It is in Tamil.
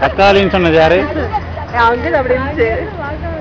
தக்காளின்னு சொன்னது யாரு? அங்கே அப்படி இருந்துச்சு. பார்க்க